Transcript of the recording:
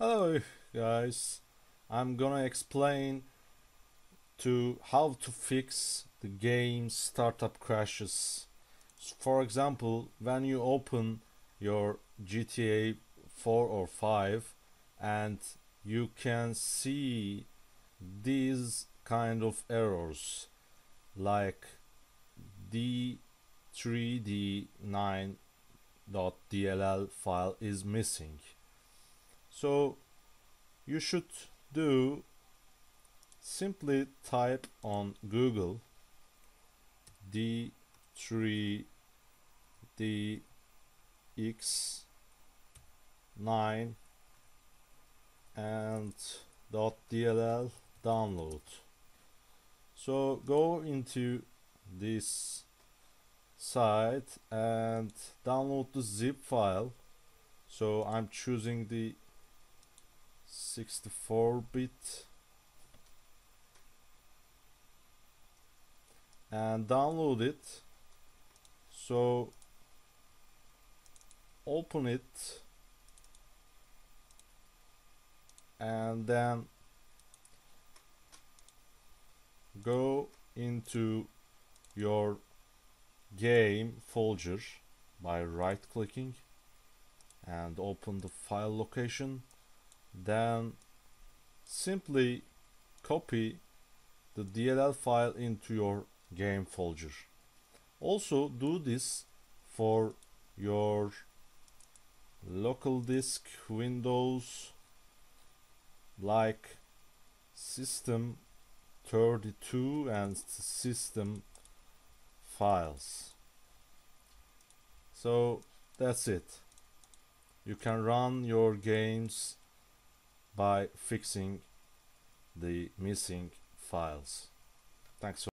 Hello guys, I'm gonna explain to how to fix the game startup crashes. For example, when you open your GTA 4 or 5 and you can see these kind of errors like d3d9.dll file is missing so you should do simply type on Google D3 DX9 and .dll download. So go into this site and download the zip file. So I'm choosing the 64 bit. And download it. So open it. And then go into your game folder by right clicking and open the file location then simply copy the DLL file into your game folder. Also do this for your local disk windows like system 32 and system files. So that's it. You can run your games by fixing the missing files. Thanks.